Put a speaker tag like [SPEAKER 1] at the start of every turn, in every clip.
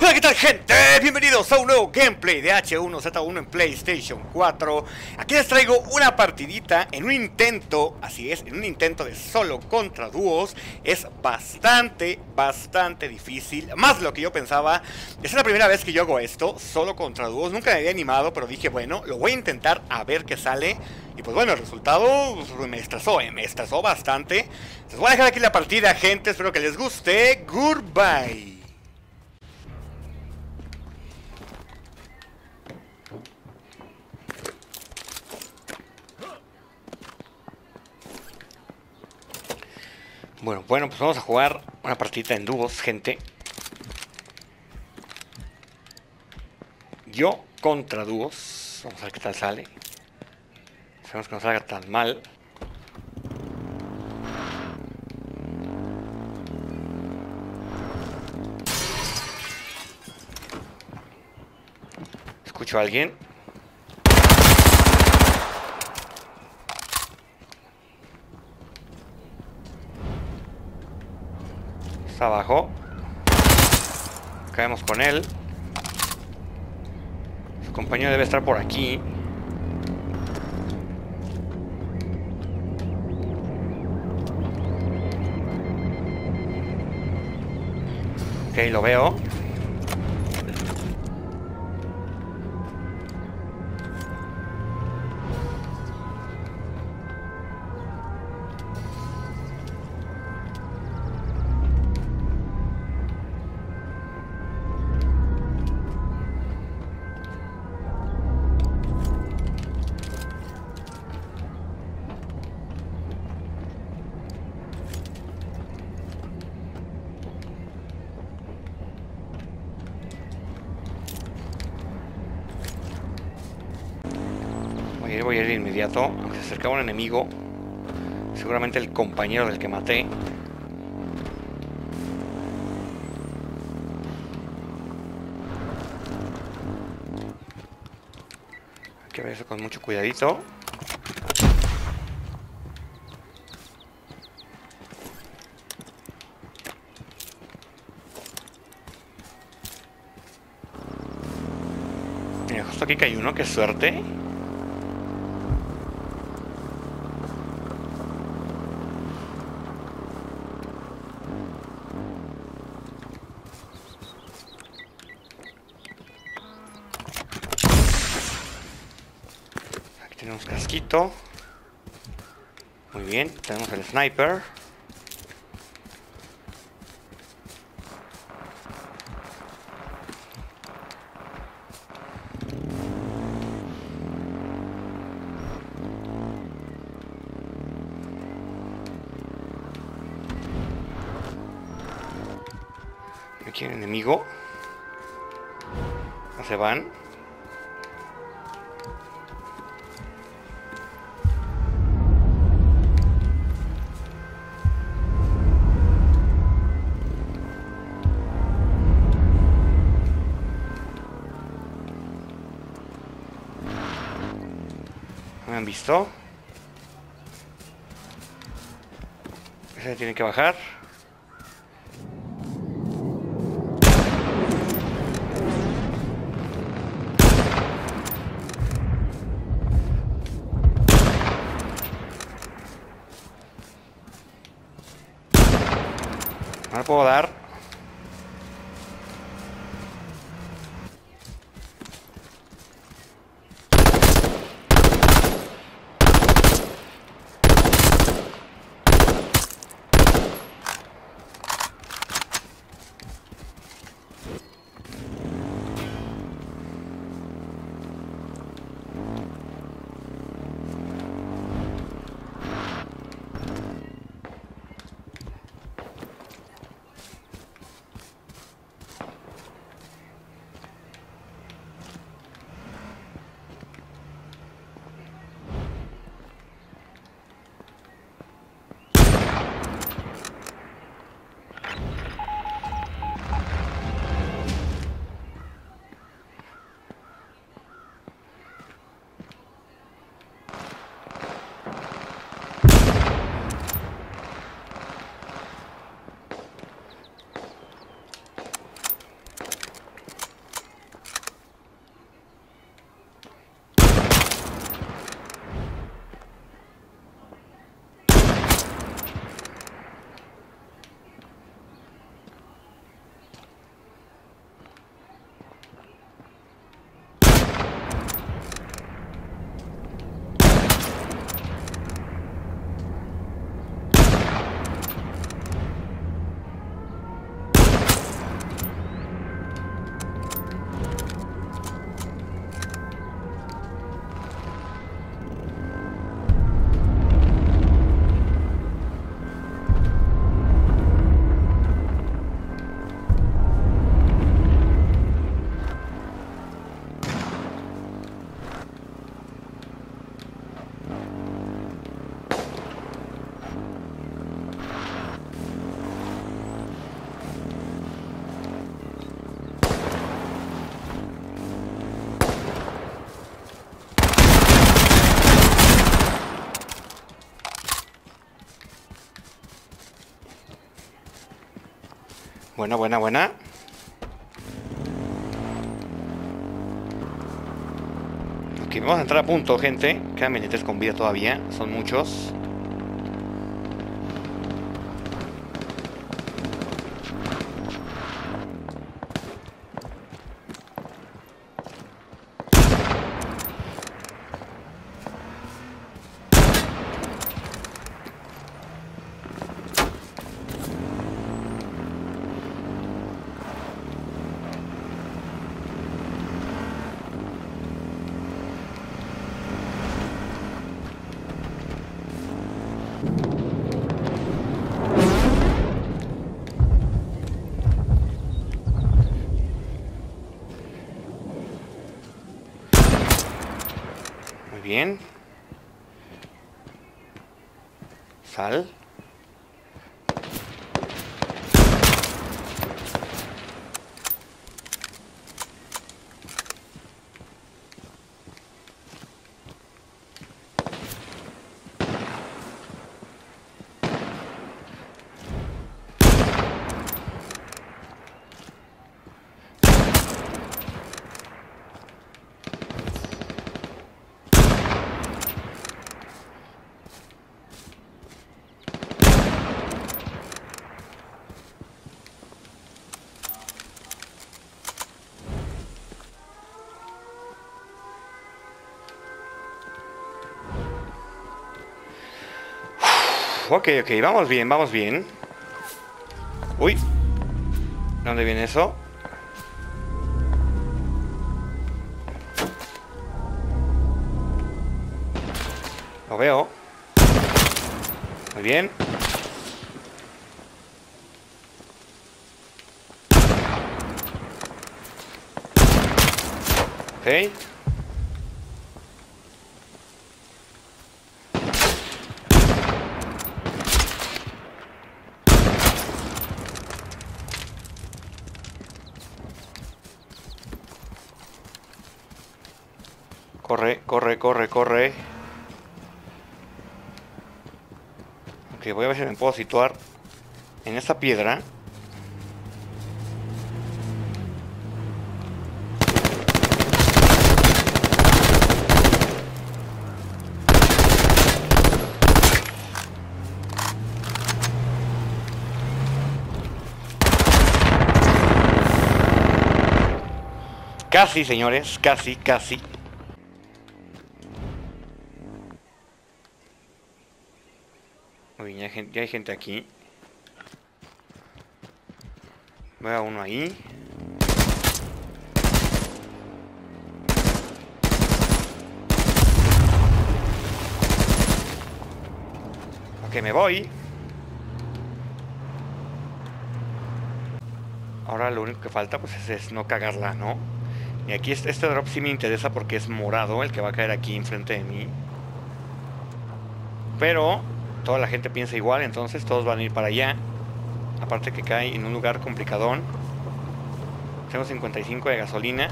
[SPEAKER 1] Hola, ¿qué tal gente? Bienvenidos a un nuevo gameplay de H1Z1 en PlayStation 4 Aquí les traigo una partidita en un intento, así es, en un intento de solo contra dúos Es bastante, bastante difícil, más de lo que yo pensaba Es la primera vez que yo hago esto, solo contra dúos Nunca me había animado, pero dije, bueno, lo voy a intentar a ver qué sale y pues bueno, el resultado me estresó, eh, me estresó bastante. Les voy a dejar aquí la partida, gente. Espero que les guste. Goodbye. Bueno, bueno, pues vamos a jugar una partida en dúos, gente. Yo contra dúos. Vamos a ver qué tal sale. Esperemos que no salga tan mal. Escucho a alguien. Abajo. Caemos con él. Su compañero debe estar por aquí. Lo veo. Voy a ir, de inmediato. Aunque se acercaba un enemigo. Seguramente el compañero del que maté. Hay que ver eso con mucho cuidadito. Mira, justo aquí hay uno, qué suerte. Aquí casquito. Muy bien, tenemos el sniper. Aquí hay enemigo. No se van. Visto? Ese tiene que bajar. No puedo dar. Buena, buena, buena. Ok, vamos a entrar a punto, gente. Quedan pendientes con vida todavía. Son muchos. Bien. Sal. Ok, ok, vamos bien, vamos bien. Uy. ¿Dónde viene eso? Lo veo. Muy bien. Ok. Corre, corre, corre, corre. Ok, voy a ver si me puedo situar en esta piedra. Casi, señores, casi, casi. Ya hay, gente, ya hay gente aquí. Veo uno ahí. Ok, me voy. Ahora lo único que falta pues es, no cagarla, ¿no? Y aquí este drop sí me interesa porque es morado el que va a caer aquí enfrente de mí. Pero toda la gente piensa igual, entonces todos van a ir para allá. Aparte que cae en un lugar complicadón. Tengo 55 de gasolina.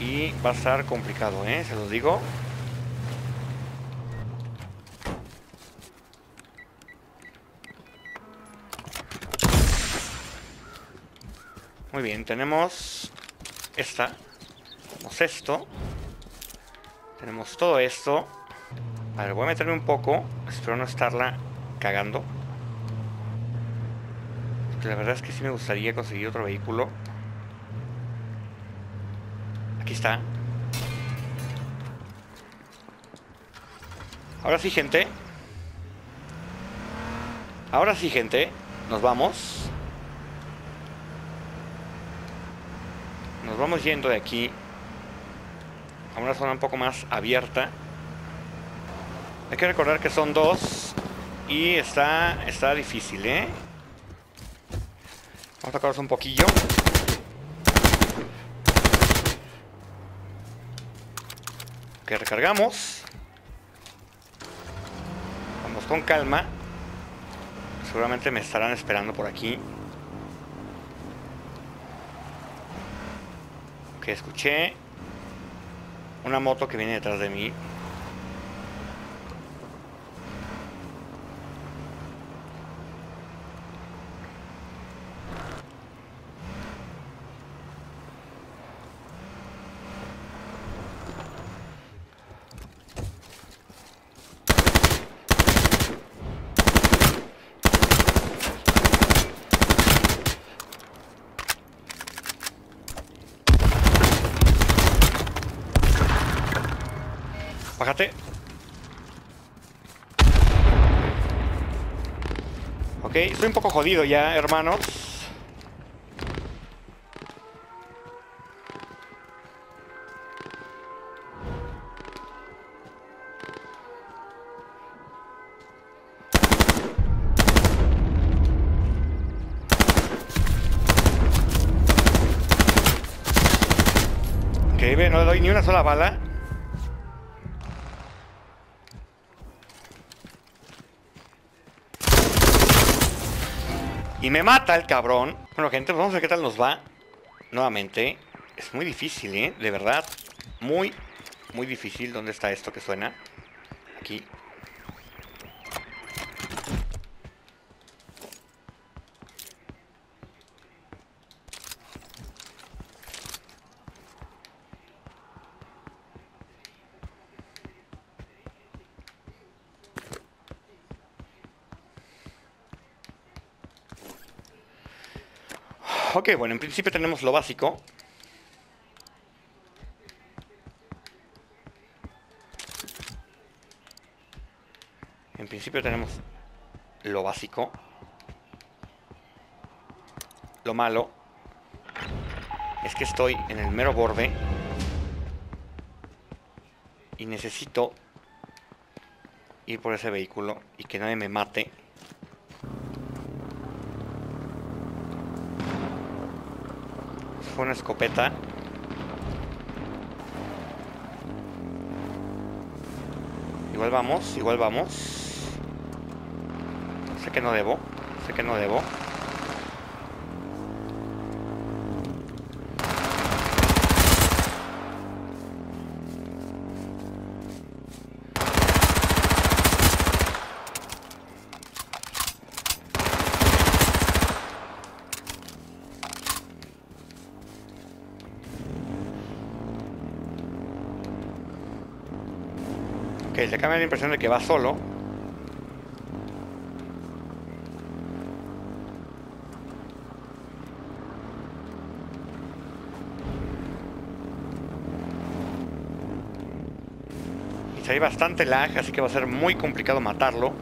[SPEAKER 1] Y va a estar complicado, ¿eh? Se los digo. Muy bien, tenemos esta. Tenemos esto. Tenemos todo esto. A ver, voy a meterme un poco. Espero no estarla cagando. Porque la verdad es que sí me gustaría conseguir otro vehículo. Aquí está. Ahora sí, gente. Ahora sí, gente. Nos vamos. Nos vamos yendo de aquí a una zona un poco más abierta. Hay que recordar que son dos y está, está difícil, ¿eh? Vamos a tocarlos un poquillo. Que recargamos. Vamos con calma. Seguramente me estarán esperando por aquí. Que escuché una moto que viene detrás de mí. Ok, estoy un poco jodido ya, hermanos. Ok, no le doy ni una sola bala. Y me mata el cabrón. Bueno, gente, pues vamos a ver qué tal nos va. Nuevamente. Es muy difícil, ¿eh? De verdad. Muy, muy difícil. ¿Dónde está esto que suena? Aquí. Ok, bueno, en principio tenemos lo básico. En principio tenemos lo básico. Lo malo es que estoy en el mero borde y necesito ir por ese vehículo y que nadie me mate. Fue una escopeta. Igual vamos, igual vamos. Sé que no debo, sé que no debo. Ok, le cambia la impresión de que va solo. Y si hay bastante lag, así que va a ser muy complicado matarlo.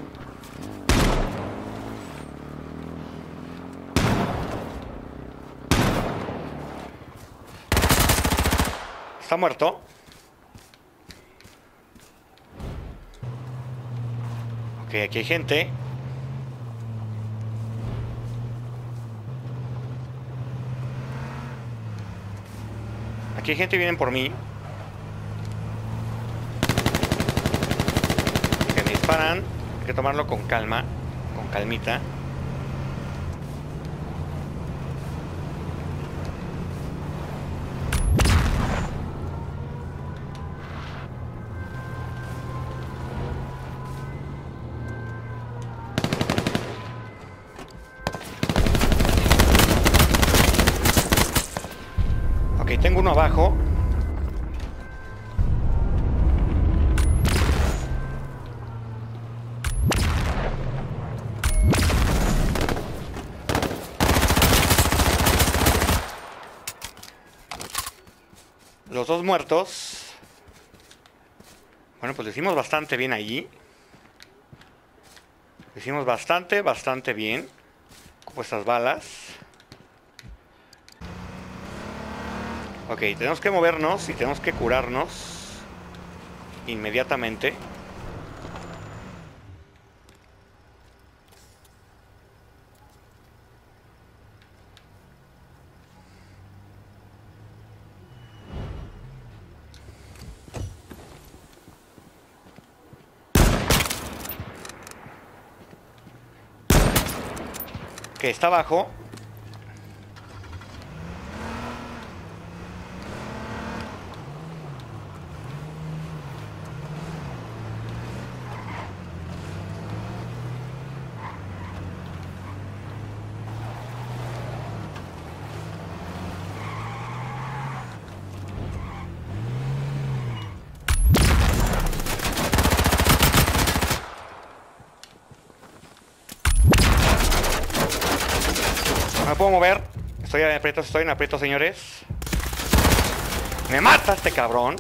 [SPEAKER 1] Está muerto. Ok, aquí hay gente. Aquí hay gente, vienen por mí. Que me disparan. Hay que tomarlo con calma. Con calmita. Abajo. Los dos muertos. Bueno, pues lo hicimos bastante bien allí. Hicimos bastante, bastante bien. Con estas balas. Ok, tenemos que movernos y tenemos que curarnos inmediatamente. Que está abajo. No me puedo mover. Estoy en aprietos, estoy en aprietos, señores. Me mata este cabrón.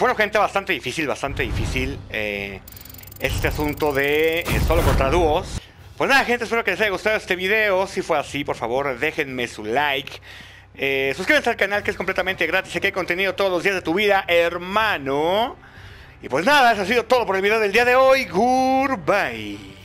[SPEAKER 1] Bueno, gente, bastante difícil, bastante difícil. Eh, este asunto de eh, solo contra dúos. Pues nada, gente, espero que les haya gustado este video. Si fue así, por favor, déjenme su like. Eh, suscríbanse al canal que es completamente gratis. Aquí hay contenido todos los días de tu vida, hermano. Y pues nada, eso ha sido todo por el video del día de hoy. Goodbye.